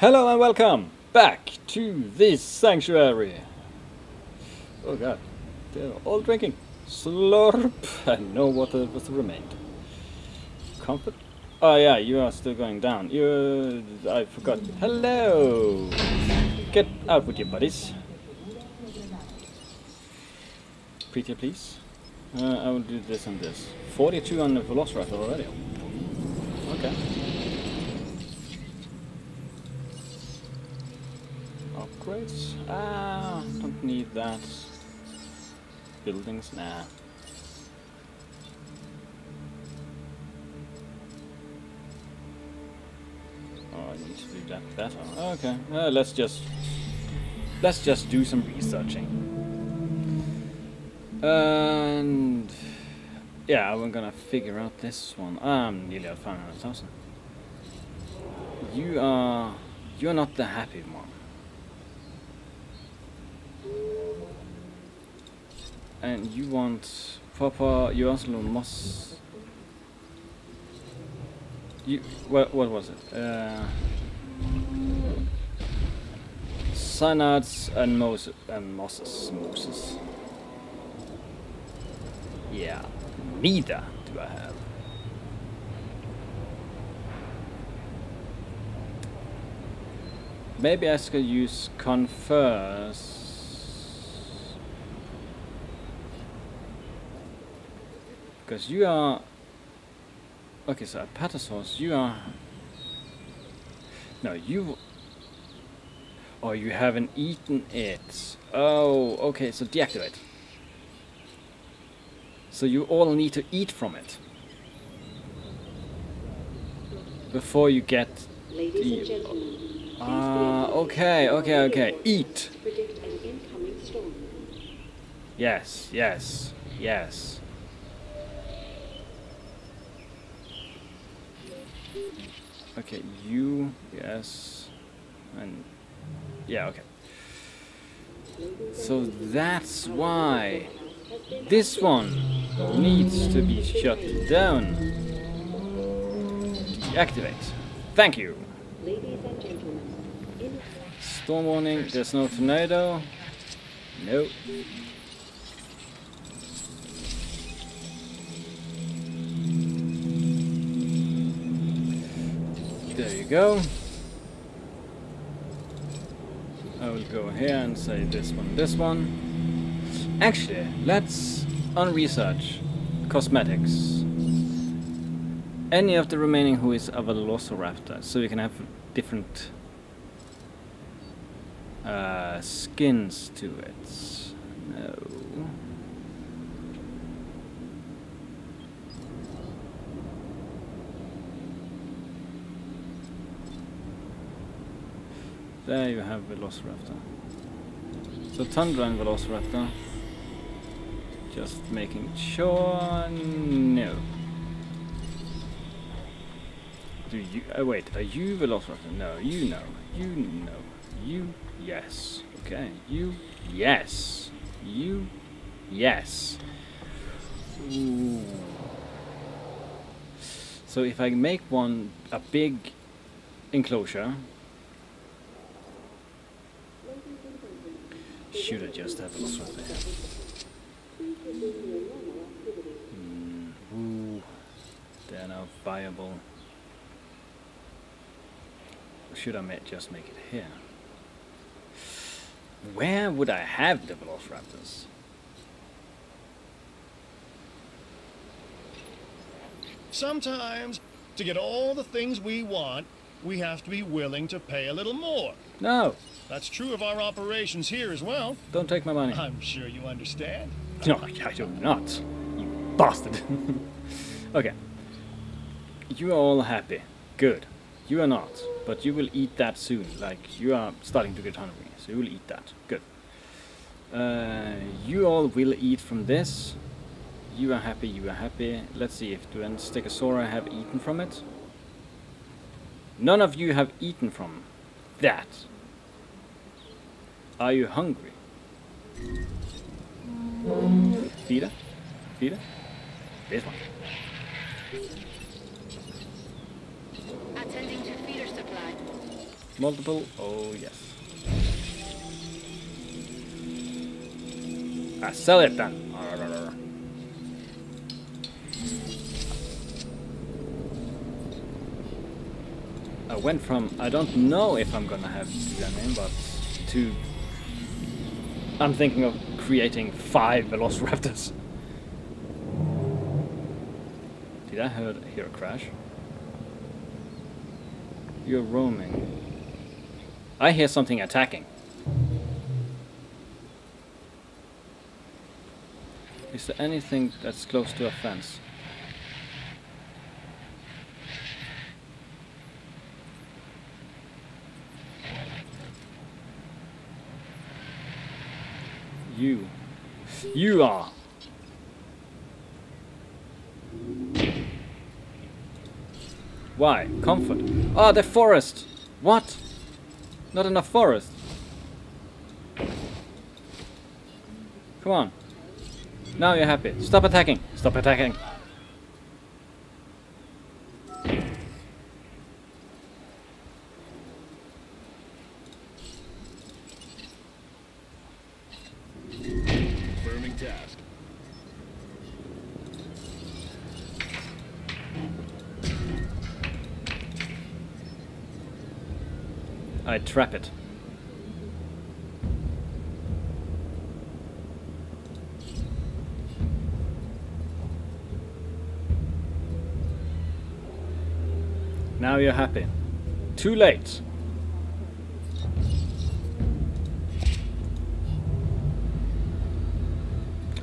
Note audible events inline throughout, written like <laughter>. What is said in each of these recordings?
Hello and welcome back to this sanctuary. Oh god, they're all drinking. Slurp and no water was remained. Comfort. Oh yeah, you are still going down. You, I forgot. Hello. Get out with your buddies. Pretty please. Uh, I will do this and this. 42 on the Velociraptor already. Okay. Upgrades? Ah, don't need that. Buildings? Nah. Oh, I need to do that better. Okay, uh, let's just let's just do some researching. And yeah, I'm gonna figure out this one. I'm nearly at 500,000. You are you're not the happy one. And you want Papa, you also must. You what? What was it? Uh, Synods and Moses and Moses. Moses. Yeah, neither do I have. Maybe I should use confers. Because you are... Okay, so Apatosaurus, you are... No, you... Oh, you haven't eaten it. Oh, okay, so deactivate. So you all need to eat from it. Before you get Ladies the... and gentlemen, Ah, advised okay, okay, okay. Eat. to predict an incoming storm. Yes, yes, yes. Okay, you, yes, and yeah, okay. So that's why this one needs to be shut down. Deactivate. Thank you. Ladies and gentlemen, Storm warning, there's no tornado. Nope. Go. I will go here and say this one, this one. Actually, let's on research cosmetics. Any of the remaining who is a Velociraptor, so we can have different uh, skins to it. No. There you have Velociraptor. So Tundra and Velociraptor. Just making sure. No. Do you? Oh wait, are you Velociraptor? No, you know. You know. You yes. Okay. You yes. You yes. Ooh. So if I make one a big enclosure, should I just have Velociraptor here? Mm, ooh, they're viable. Or should I just make it here? Where would I have the Velociraptors? Sometimes, to get all the things we want, we have to be willing to pay a little more. No, That's true of our operations here as well. don't take my money. I'm sure you understand. No, I do not. You bastard. <laughs> okay. You are all happy. Good. You are not. But you will eat that soon. Like, you are starting to get hungry. So you will eat that. Good. Uh, you all will eat from this. You are happy, you are happy. Let's see if do Stegosaura have eaten from it. None of you have eaten from that. Are you hungry? Feeder? Feeder? This one. Attending to feeder supply. Multiple? Oh, yes. Ah, sell it then. I went from I don't know if I'm gonna have to do anything, but to I'm thinking of creating five Velociraptors. Did I heard, hear a crash? You're roaming. I hear something attacking. Is there anything that's close to a fence? You. You are. Why? Comfort. Ah, the forest. What? Not enough forest. Come on. Now you're happy. Stop attacking. Stop attacking. Trap it. Now you're happy. Too late.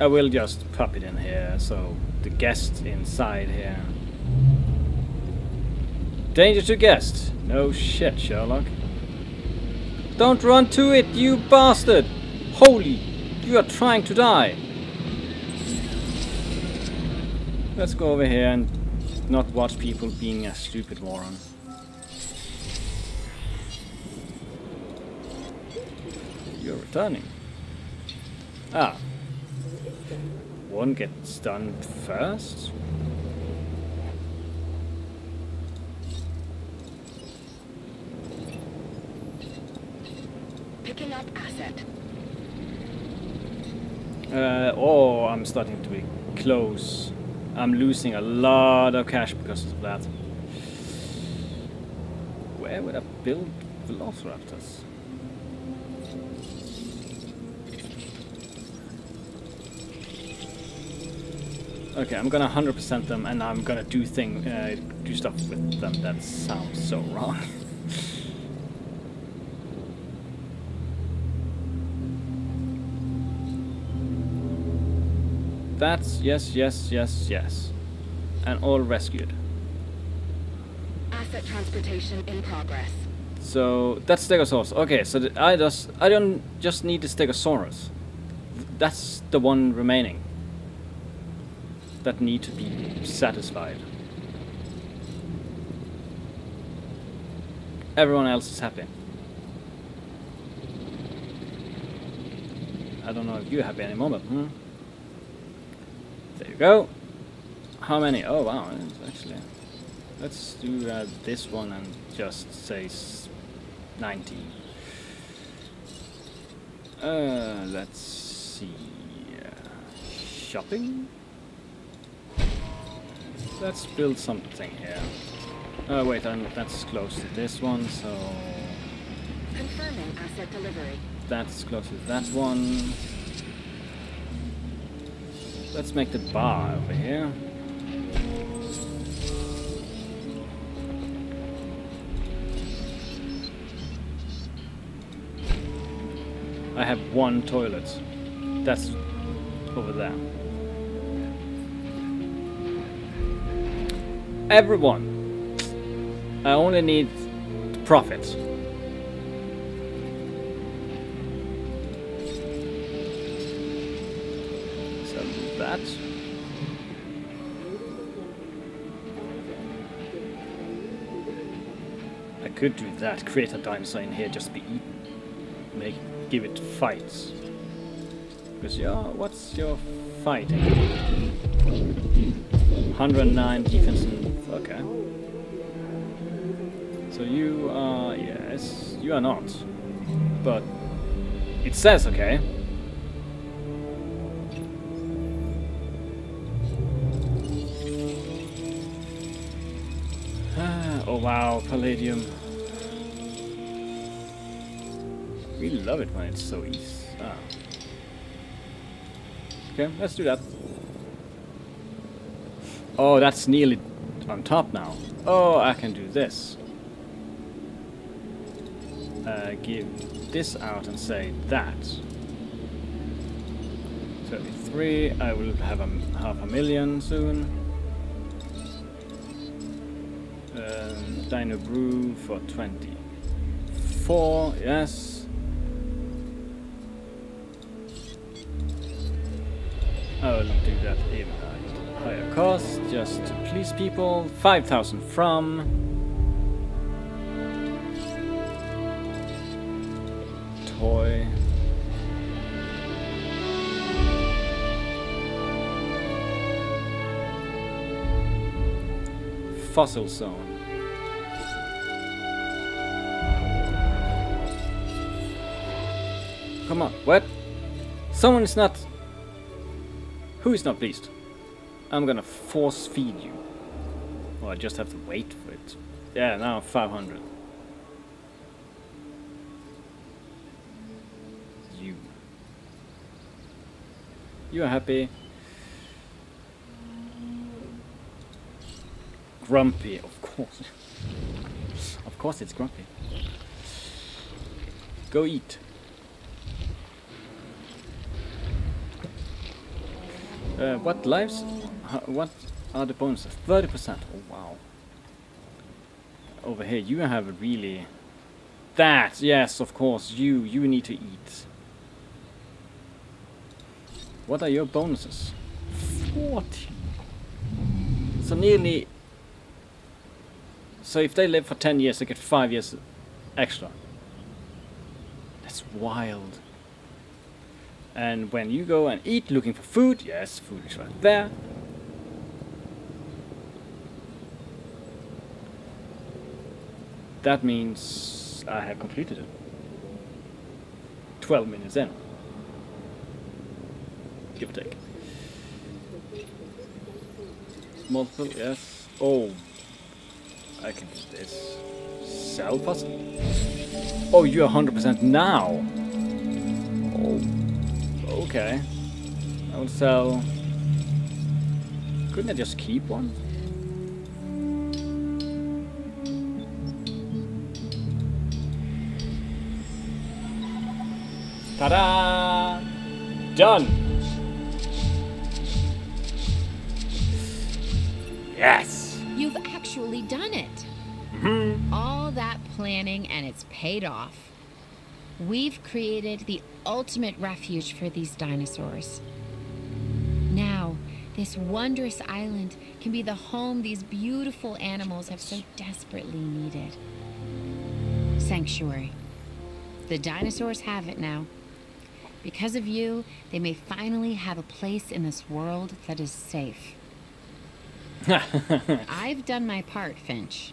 I will just pop it in here, so the guest inside here. Danger to guest. No shit, Sherlock. Don't run to it, you bastard! Holy, you are trying to die. Let's go over here and not watch people being a stupid moron. You're returning. Ah. One gets done first? Picking up asset. Uh, oh, Starting to be close. I'm losing a lot of cash because of that. Where would I build Velociraptors? Okay, I'm gonna 100% them, and I'm gonna do thing, uh, do stuff with them that sounds so wrong. <laughs> That's yes, yes, yes, yes. And all rescued. Asset transportation in progress. So that's Stegosaurus. Okay, so th- I just I don't just need the Stegosaurus. That's the one remaining. That need to be satisfied. Everyone else is happy. I don't know if you're happy anymore, but hmm. There you go. How many? Oh wow, it's actually. Let's do uh, this one and just say s- 90. Uh, let's see. Uh, shopping? Let's build something here. Oh wait, I'm, that's close to this one, so Confirming asset delivery. that's close to that one. Let's make the bar over here. I have one toilet. That's over there. Everyone. I only need profit. Could do that. Create a dinosaur in here, just be eaten. Make give it fights. Because yeah, what's your fighting? 109 defense and okay. So you are, yes, you are not. But it says okay. Ah, oh wow, palladium. We love it when it's so easy. Ah. Okay, let's do that. Oh, that's nearly on top now. Oh, I can do this. Uh, give this out and say that. 33, I will have a half a million soon. Um, Dino Brew for 24, yes. I will do that even at higher cost, just to please people. 5,000 from. Toy. Fossil Zone. Come on, what? Someone is not. Who is not pleased? I'm gonna force feed you. Or I just have to wait for it. Yeah, now 500. You. You are happy. Grumpy, of course. <laughs> of course it's grumpy. Go eat. Uh, what lives? What are the bonuses? 30%. Oh wow. Over here, you have a really. That yes, of course. You you need to eat. What are your bonuses? 40. So nearly. So if they live for 10 years, they get 5 years extra. That's wild. And when you go and eat looking for food, yes, food is right there. That means I have completed it. 12 minutes in. Give or take. Multiple, yes. Oh. I can do this. Sell puzzle. Oh, you're 100% now. Oh. Okay. Sell. Couldn't I just keep one? Ta-da! Done! Yes! You've actually done it. Hmm. All that planning and it's paid off. We've created the ultimate refuge for these dinosaurs. Now, this wondrous island can be the home these beautiful animals have so desperately needed. Sanctuary. The dinosaurs have it now. Because of you, they may finally have a place in this world that is safe. <laughs> I've done my part, Finch.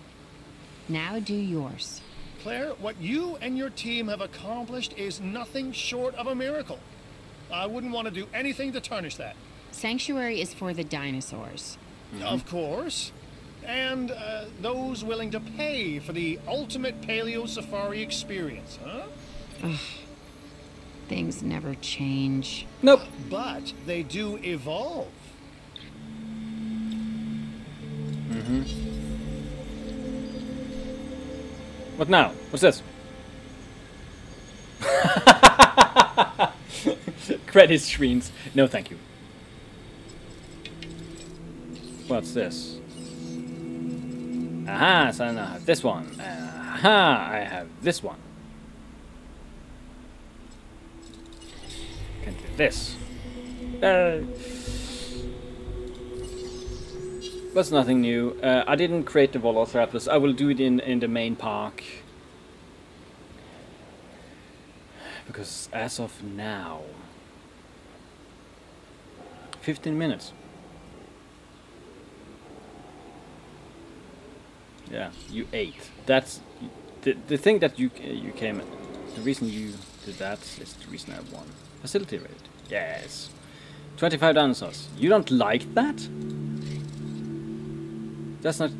Now do yours. Claire, what you and your team have accomplished is nothing short of a miracle. I wouldn't want to do anything to tarnish that. Sanctuary is for the dinosaurs. Of course. And uh, those willing to pay for the ultimate paleo safari experience, huh? Things never change. Nope. But they do evolve. What now? What's this? <laughs> Credit screens. No, thank you. What's this? Aha, so I have this one. Aha, I have this one. Can do this. Uh, that's nothing new. Uh, I didn't create the Velociraptors. I will do it in, in the main park. Because as of now... 15 minutes. Yeah, you ate. That's the the thing that you you came. The reason you did that is the reason I won. Facility rate. Yes. 25 dinosaurs. You don't like that? That's not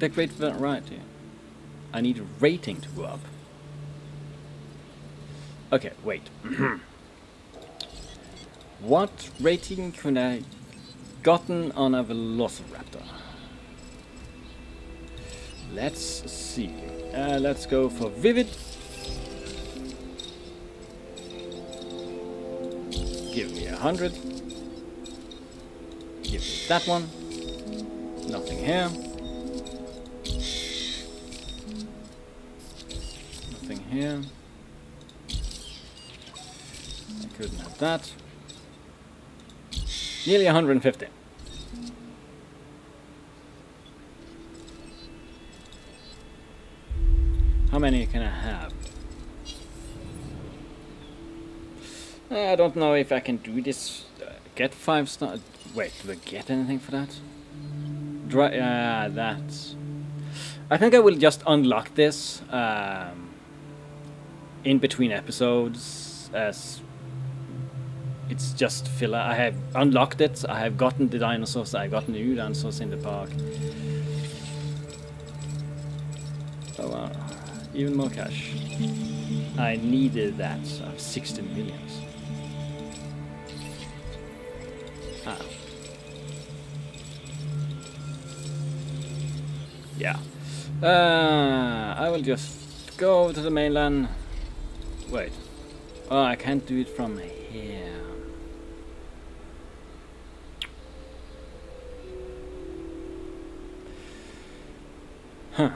that great variety. I need a rating to go up. Okay, wait. <clears throat> what rating could I gotten on a Velociraptor? Let's see. Uh, let's go for Vivid. Give me a hundred. Give me that one. Nothing here. Here. I couldn't have that. Nearly 150. How many can I have? I don't know if I can do this. Uh, get five star. Wait, do I get anything for that? Dry. Uh, that. I think I will just unlock this um, in between episodes as it's just filler. I have unlocked it. I have gotten the dinosaurs. I got new dinosaurs in the park. Oh wow. Even more cash. I needed that. I have 60 millions. Ah. Yeah. Uh, I will just go over to the mainland. Wait. Oh, I can't do it from here. Huh.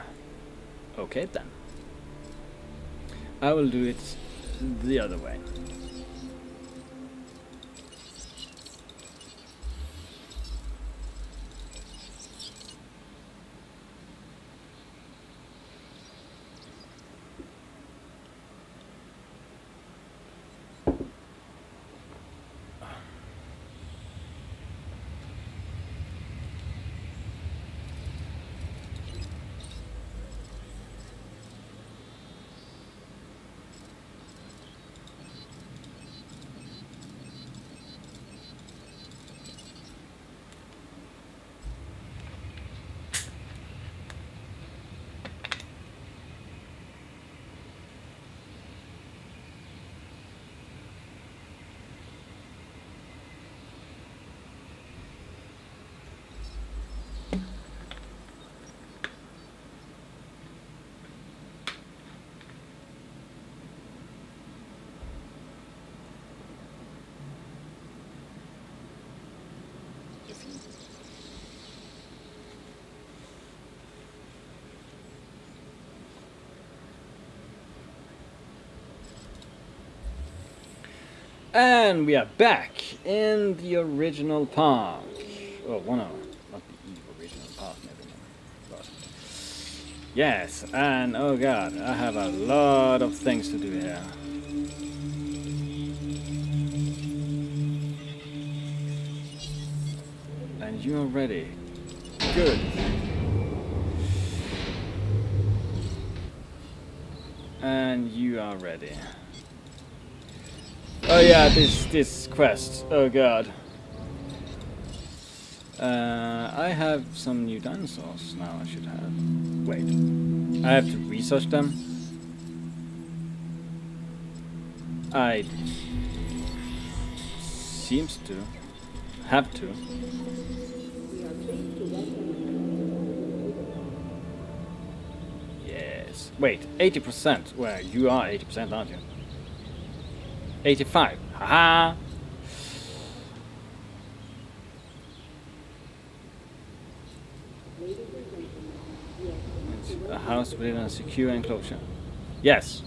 Okay then. I will do it the other way. And we are back in the original park. Oh, one hour. Not the original park, never mind. Yes, and oh god, I have a lot of things to do here. And you are ready. Good. And you are ready. Oh yeah, this this quest. Oh god. Uh, I have some new dinosaurs now. I should have. Wait, I have to research them. I seems to have to. Yes. Wait, 80%. Well, you are 80%, aren't you? 85. Haha. ladies and gentlemen. Yes, It's a house within a secure enclosure. Yes.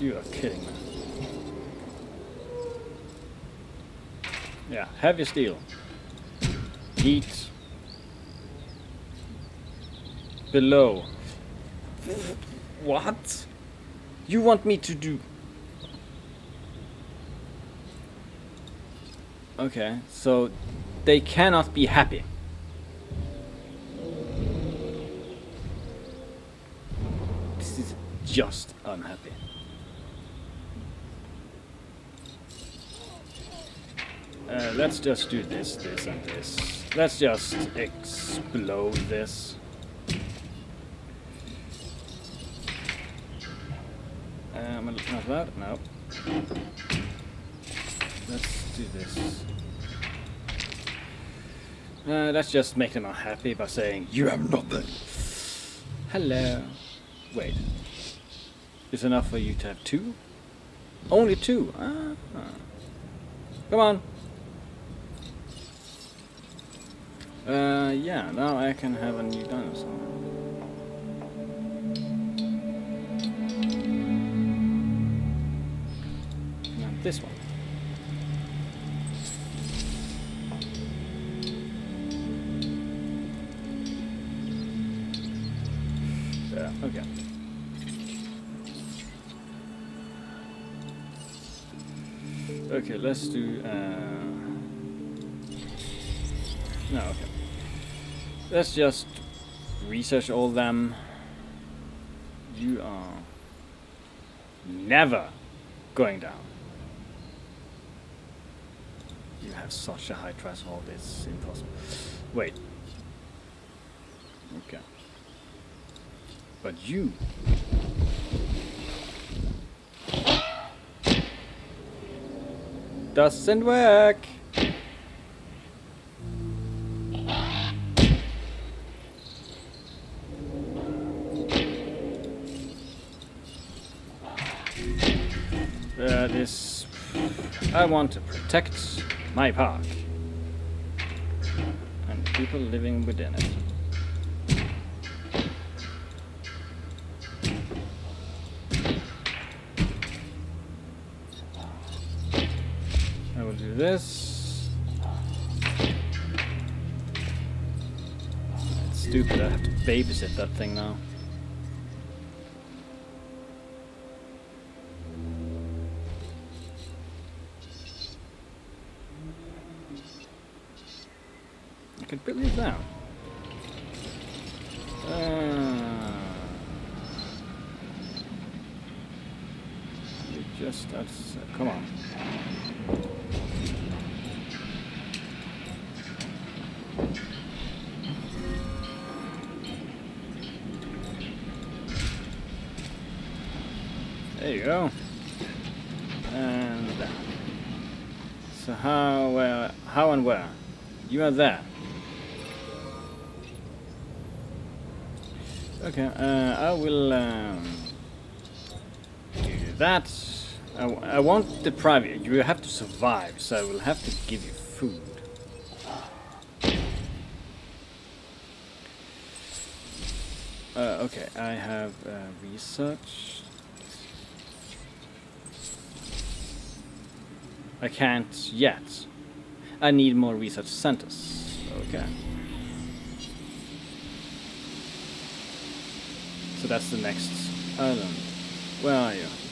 You are kidding me. Yeah, heavy steel. Heat. Below. What? You want me to do Okay, so they cannot be happy. This is just unhappy. Uh, let's just do this, this, and this. Let's just explode this. Um, not that? No. Let's do this. Uh, let's just make them unhappy by saying, You have nothing! Hello. Wait. Is enough for you to have two? Only two? Ah. Come on. Uh, yeah, now I can have a new dinosaur. This one. Yeah, okay. Okay, let's do, uh... No, okay. Let's just research all them. You are never going down. You have such a high threshold, it's impossible. Wait. Okay. But you doesn't work. Uh, I want to protect my park and people living within it. I will do this. It's stupid, I have to babysit that thing now. Could build down. Uh, you just that's uh, come on. There you go. And down. So how uh, how and where? You are there. Okay, uh, I will um, do that. I won't deprive you. You have to survive, so I will have to give you food. Uh, okay, I have uh, research. I can't yet. I need more research centers. Okay. So that's the next island. Where are you?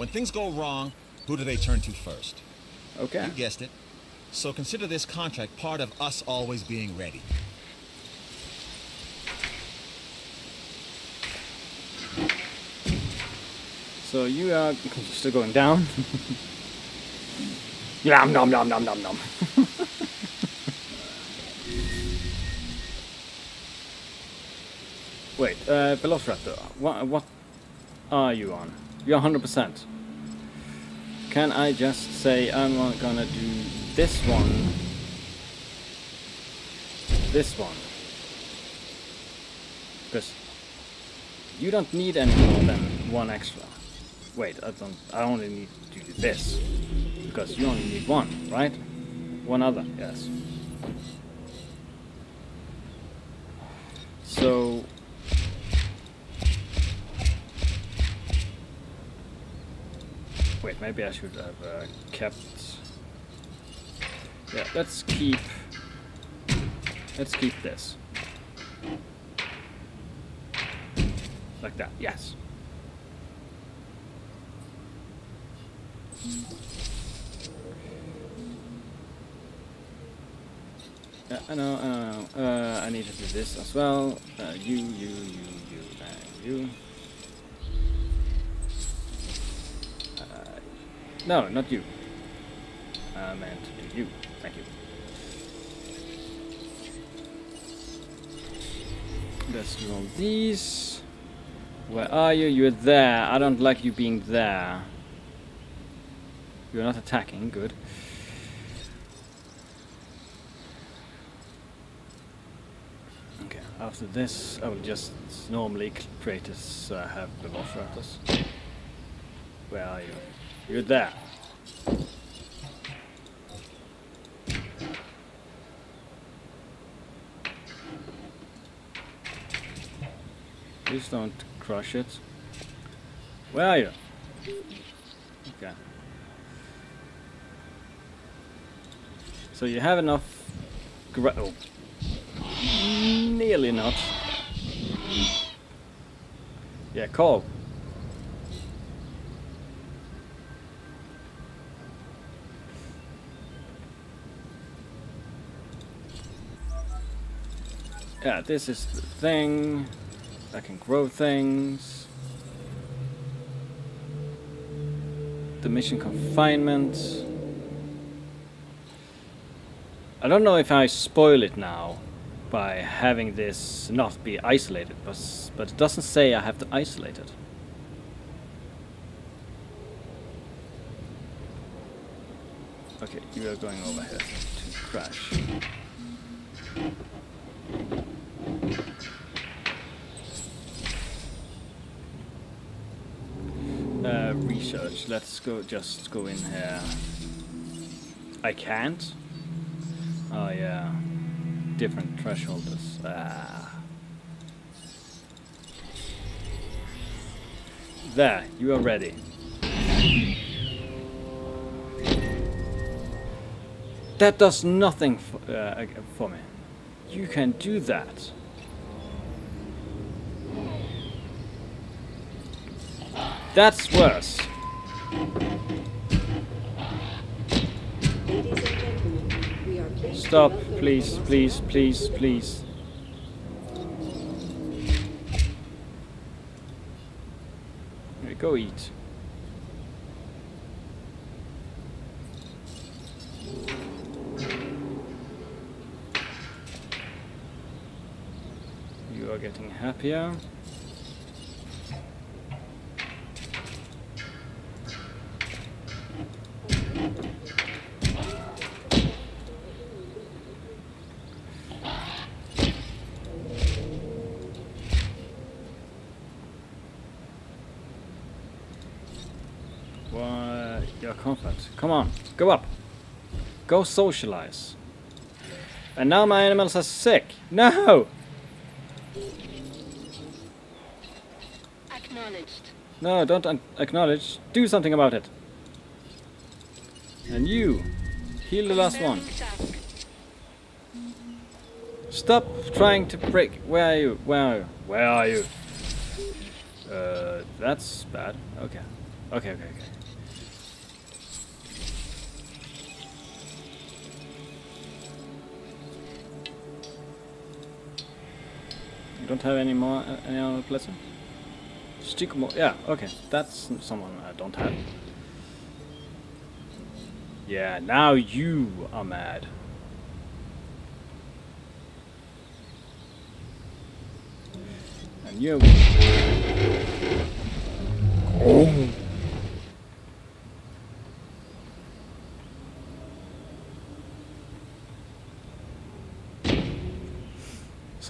When things go wrong, who do they turn to first? Okay. You guessed it. So consider this contract part of us always being ready. So you are still going down. <laughs> Yum nom nom nom nom nom. <laughs> Wait, uh, Velociraptor, what, what are you on? You're 100%. Can I just say I'm not gonna do this one, this one? Because you don't need any more than one extra. Wait, I don't. I only need to do this because you only need one, right? One other, yes. So. wait, maybe I should have uh, kept... Yeah, let's keep... Let's keep this. Like that, yes. Uh, I know, I know, uh, I need to do this as well. Uh, you, you, you, you, and you. No, not you. I meant to you. Thank you. Let's do all these. Where are you? You're there. I don't like you being there. You're not attacking. Good. Okay, after this, I will just normally create this, uh, have the Velociraptors. Where are you? You're there. Please don't crush it. Where are you? Okay. So you have enough gra- oh. Nearly not. Yeah, call. Yeah, this is the thing. I can grow things. The mission confinement. I don't know if I spoil it now by having this not be isolated, but, but it doesn't say I have to isolate it. Okay, you are going over here to crash. Uh, Let's go. Just go in here. I can't. Oh yeah, different thresholds. Ah. There, you are ready. That does nothing for, uh, for me. You can do that. That's worse. Stop, please, please, please, please. Go eat. You are getting happier. Why, your comfort. Come on, go up. Go socialize. And now my animals are sick. No! Acknowledged. No, don't acknowledge. Do something about it. And you, heal the last one. Stop trying to break. Where are you? Where are you? Where are you? Uh, that's bad. Okay. Okay, okay, okay. Don't have any more, uh, any other blessing? Stickumore. Yeah, okay. That's someone I don't have. Yeah, now you are mad. And you.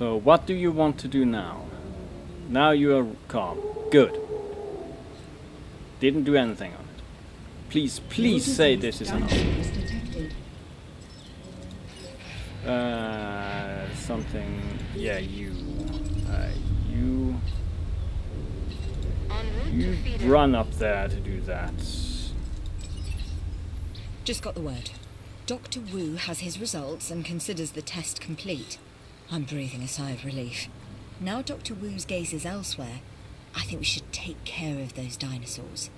So, what do you want to do now? Now you are calm. Good. Didn't do anything on it. Please, please say this is enough. Uh, something. Yeah, you. Uh, you. You run up there to do that. Just got the word. Dr. Wu has his results and considers the test complete. I'm breathing a sigh of relief. Now Dr. Wu's gaze is elsewhere, I think we should take care of those dinosaurs.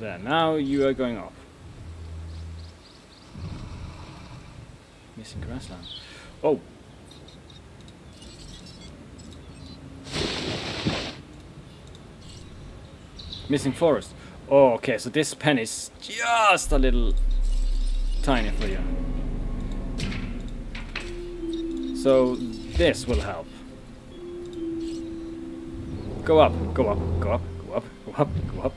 There, now you are going off. Missing grassland. Oh! Missing forest. Oh, okay, so this pen is just a little tiny for you. So this will help. Go up, go up, go up, go up, go up, go up.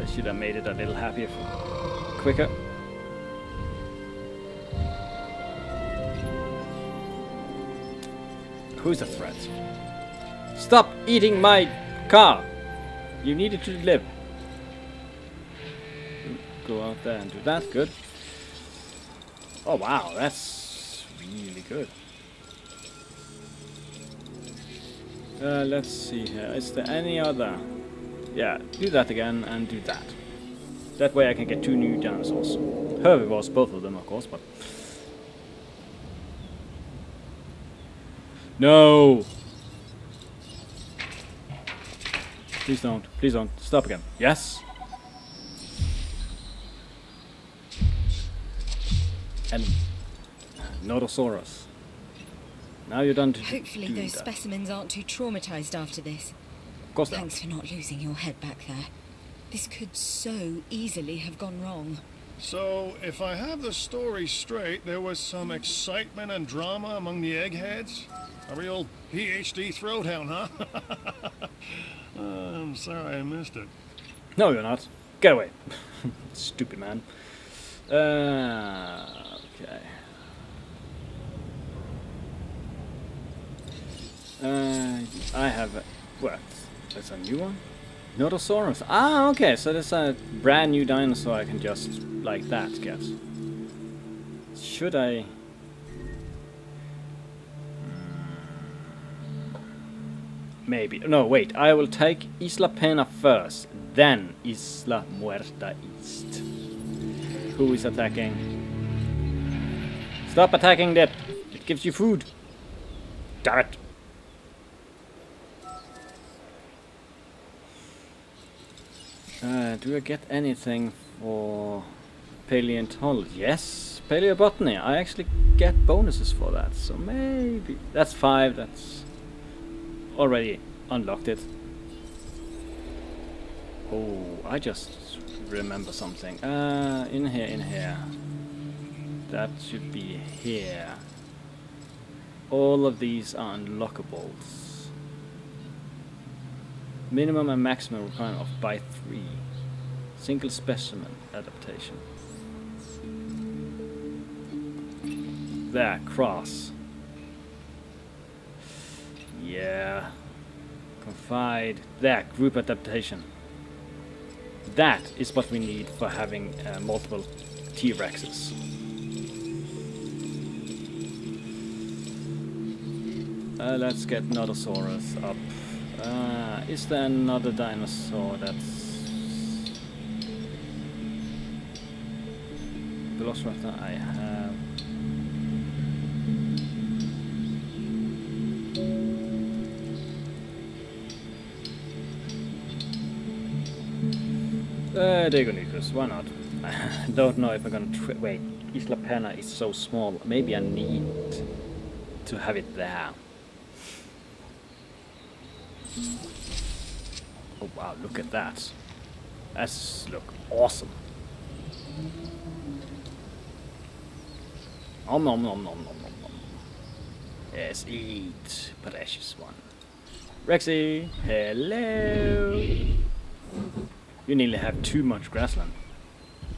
I should have made it a little happier, quicker. Who's a threat? Stop eating my car! You needed to live. Go out there and do that, good. Oh wow, that's really good. Uh, let's see here. Is there any other? Yeah, do that again and do that. That way I can get two new dinosaurs. Herbivores, both of them, of course, but... No! Please don't. Please don't. Stop again. Yes? And... Nodosaurus. Now you're done to Hopefully doing those that. specimens aren't too traumatized after this. Of course not. Thanks for not losing your head back there. This could so easily have gone wrong. So, if I have the story straight, there was some excitement and drama among the eggheads? A real PhD throwdown, huh? Uh, <laughs> I'm sorry I missed it. No, you're not. Get away. <laughs> Stupid man. Uh, okay. Uh, I have a, what? That's a new one. Nodosaurus. Ah, okay. So that's a brand new dinosaur. I can just like that get. Should I? Maybe. No, wait. I will take Isla Pena first, then Isla Muerta East. Who is attacking? Stop attacking that! It gives you food! Damn it! Uh, do I get anything for paleontology? Yes, paleobotany. I actually get bonuses for that, so maybe that's five. That's already unlocked it. Oh, I just remember something. Uh, in here, in here. That should be here. All of these are unlockables. Minimum and maximum requirement of by three. Single specimen adaptation. There, cross. Yeah. Confide. There, group adaptation. That is what we need for having uh, multiple T-Rexes. Uh, let's get Nodosaurus up. Uh, is there another dinosaur that's... Velociraptor I have. Uh, Deinonychus, why not? <laughs> Don't know if I'm gonna wait. Isla Pena is so small. Maybe I need to have it there. Oh wow, look at that. That's look awesome. Nom nom nom nom nom nom nom. Yes, eat, precious one. Rexy, hello. You nearly have too much grassland.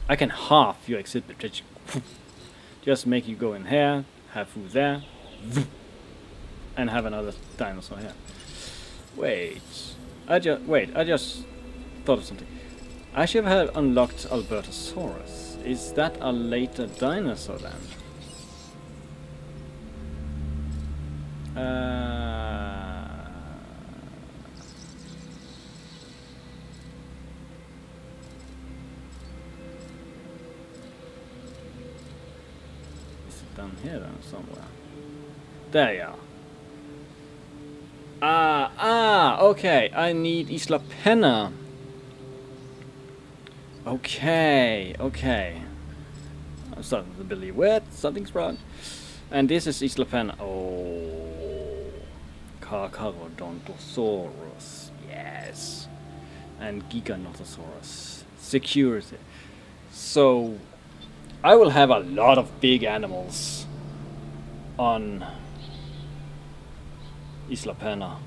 I can half your. Just, just make you go in here, have food there, and have another dinosaur here. Wait, I just wait. I just thought of something. I should have unlocked Albertosaurus. Is that a later dinosaur then? Uh, down here then somewhere? There you are. Ah, ah, okay. I need Isla Pena. Okay, okay. I'm starting to believe something's wrong. And this is Isla Pen. Oh, Carcharodontosaurus. Yes, and Giganotosaurus. Security. So, I will have a lot of big animals on Isla Pena.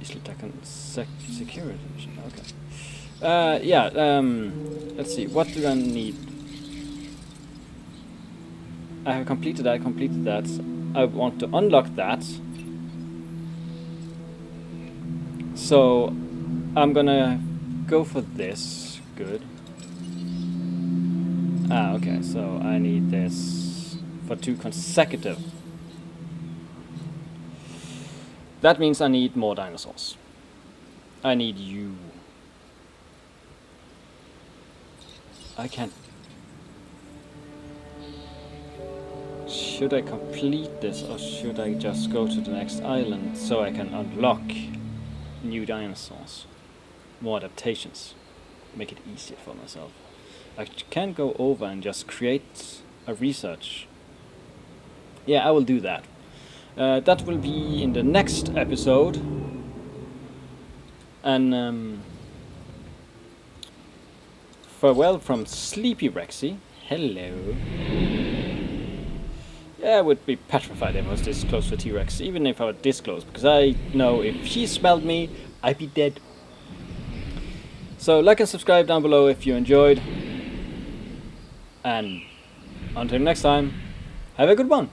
Isla Tacaño sec security. Okay. Uh, yeah. Um, let's see. What do I need? I have completed that. Completed that. I want to unlock that. So I'm gonna go for this. Good. Ah, okay. So I need this for two consecutive. That means I need more dinosaurs. I need you. I can't. Should I complete this or should I just go to the next island so I can unlock new dinosaurs? More adaptations. Make it easier for myself. I can go over and just create a research. Yeah, I will do that. Uh, that will be in the next episode. And um, farewell from Sleepy Rexy. Hello. Yeah, I would be petrified if I was this close to T-Rex, even if I were this close, because I know if she smelled me, I'd be dead. So like and subscribe down below if you enjoyed. And until next time, have a good one.